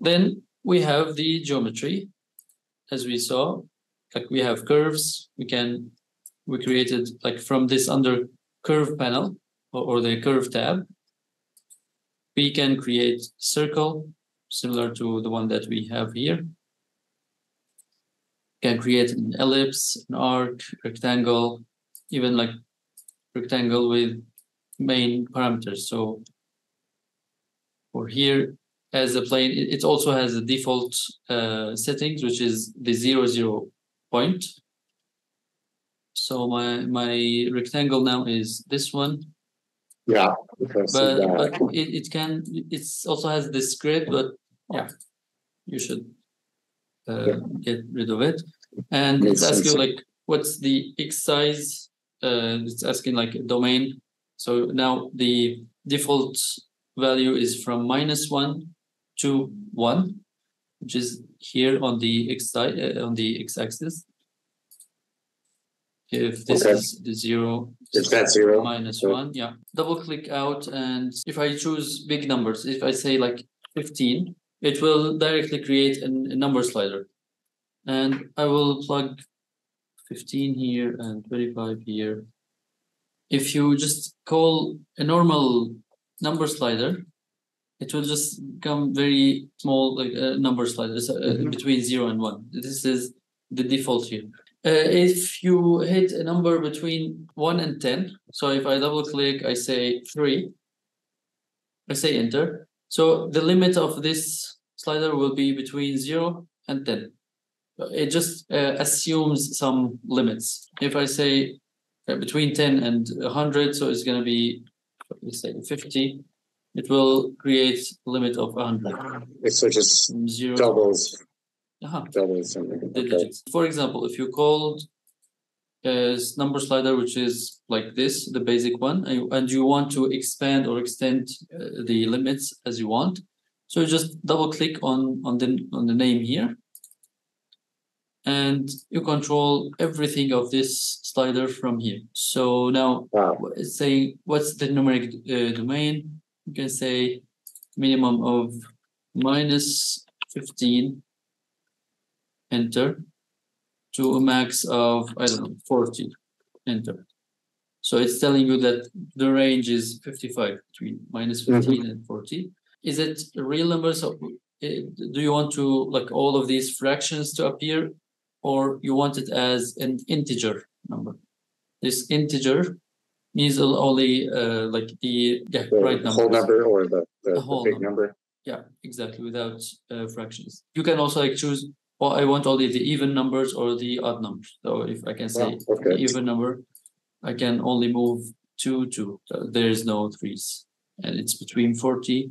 Then we have the geometry, as we saw, like we have curves. We can we created like from this under curve panel or, or the curve tab. We can create circle similar to the one that we have here. Can create an ellipse, an arc, rectangle, even like rectangle with main parameters. So for here, as a plane, it, it also has a default uh, settings, which is the zero zero point. So my my rectangle now is this one. Yeah. But, but it, it can it's also has this grid, but yeah, you should uh, Yeah. get rid of it. And Makes it's asking sense. like what's the x size? Uh, it's asking like a domain. So now the default value is from minus one to one, which is here on the x side uh, on the x axis. If this Okay. is the zero, If that's zero, minus so- one, yeah. Double click out and if I choose big numbers, if I say like fifteen, it will directly create an- a number slider. And I will plug fifteen here and twenty-five here. If you just call a normal number slider, it will just become very small, like a number slider so, uh, Mhm. between zero and one. This is the default here. Uh, if you hit a number between one and ten, so if I double click, I say three, I say enter. So the limit of this slider will be between zero and ten. Uh, It just uh, assumes some limits. If I say uh, between ten and hundred, so it's gonna be let's say fifty. It will create limit of hundred so just zero. doubles, Uh-huh doubles something. the Okay. digits. For example, if you called a number slider, which is like this, the basic one, and you, want to expand or extend uh, the limits as you want, so you just double click on on the on the name here, and you control everything of this slider from here. So now Wow. it's saying what's the numeric uh, domain? You can say minimum of minus fifteen enter to a max of I don't know 40 enter. So it's telling you that the range is 55 between minus 15 and 40. Is it real numbers? So uh, do you want to like all of these fractions to appear or you want it as an integer number? This integer means only uh, like the yeah, The right whole numbers. number or the, the, The the whole big number. Yeah, exactly, without uh, fractions. You can also like choose, well, I want only the even numbers or the odd numbers. So if I can say Wow, okay. even number, I can only move two, two. So there is no threes. And it's between 40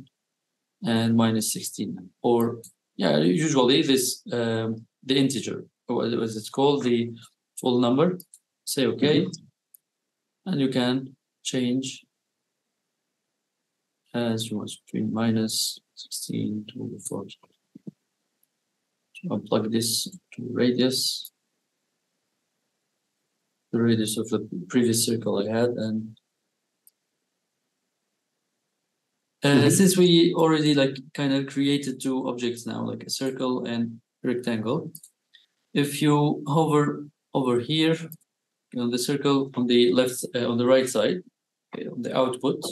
and minus 16. Or, yeah, usually this, um, the integer, what was it called? The full number. Say okay. And you can change as you want between minus 16 to 40. So I'll plug this to radius. The radius of the previous circle I had and uh, Mhm. since we already like kind of created two objects now, like a circle and rectangle, if you hover over here on the circle on the left, uh, on the right side, okay, on the output,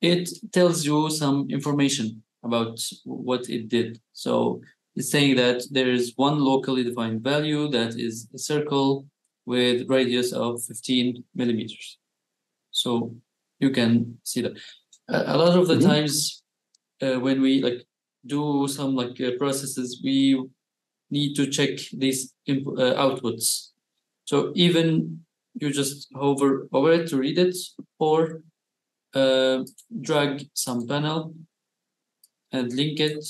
it tells you some information about what it did. So it's saying that there is one locally defined value that is a circle with radius of 15 millimeters. So you can see that. A a lot of the Mhm. times uh, when we like do some like uh, processes, we need to check these input, uh, outputs. So even you just hover over it to read it, or uh, drag some panel and link it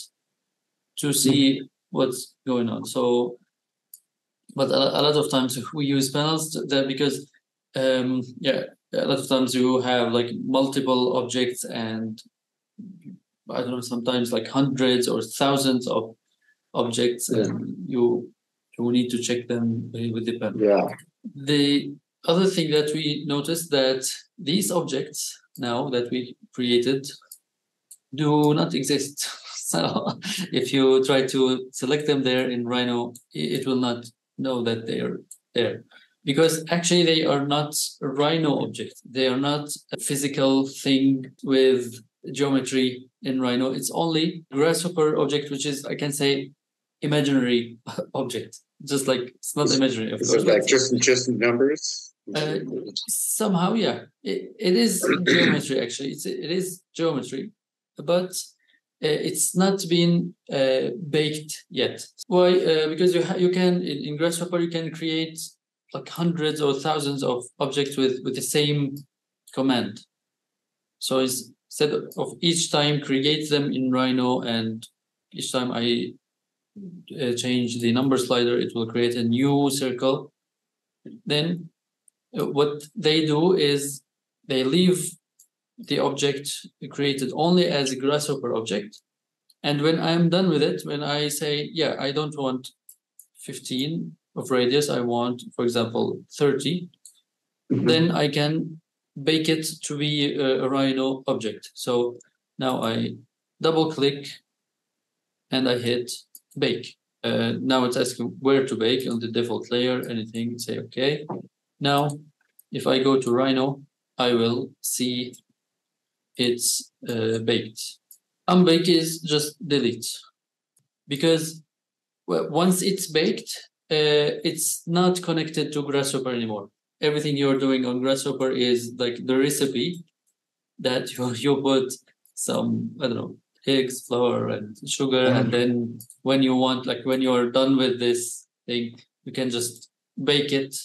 to see what's going on. So, but a, a lot of times we use panels th- that because, um, yeah, a lot of times you have like multiple objects and I don't know, sometimes like hundreds or thousands of objects, Yeah. and you you need to check them with the panel. Yeah. The other thing that we noticed that these objects now that we created do not exist. So if you try to select them there in Rhino, it will not know that they are there. Because actually they are not a Rhino object. They are not a physical thing with geometry in Rhino. It's only grasshopper object, which is I can say imaginary object. Just like it's not imaginary, of Is course. like just, just numbers? Uh, somehow yeah it, it is geometry actually it's it is geometry but uh, it's not been uh, baked yet why uh, because you ha- you can in, in grasshopper you can create like hundreds or thousands of objects with with the same command so instead of each time create them in rhino and each time i uh, change the number slider it will create a new circle. Then uh, what they do is they leave the object created only as a grasshopper object. And when i'm done with it when i say yeah i don't want 15 of radius i want for example 30 Mhm. then i can bake it to be a, a rhino object. So now i double click and i hit bake uh, now it's asking where to bake on the default layer anything say okay now, if I go to Rhino, I will see it's uh, baked. Unbake is just delete because well, once it's baked, uh, it's not connected to Grasshopper anymore. Everything you're doing on Grasshopper is like the recipe that you, you put some, I don't know, eggs, flour, and sugar. And then when you want, like when you're done with this thing, you can just bake it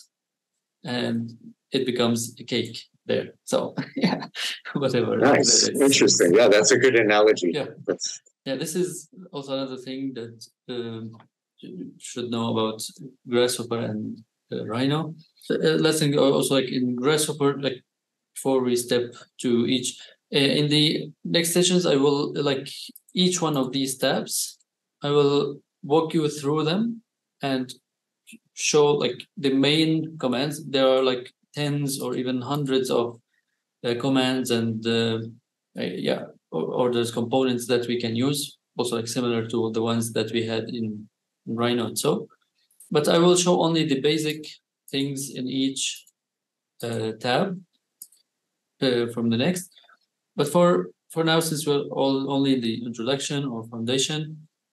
and it becomes a cake there. So yeah, whatever. Nice, interesting. Yeah, that's a good analogy. Yeah. That's, Yeah, this is also another thing that um, you should know about grasshopper and uh, rhino. Uh, let's think also like in grasshopper, like before we step to each. Uh, in the next sessions, I will like each one of these tabs. I will walk you through them and show like the main commands. There are like tens or even hundreds of uh, commands and uh, uh, yeah, or, or there's components that we can use, also like similar to the ones that we had in Rhino and so. But I will show only the basic things in each uh, tab uh, from the next. But for for now, since we're all only the introduction or foundation,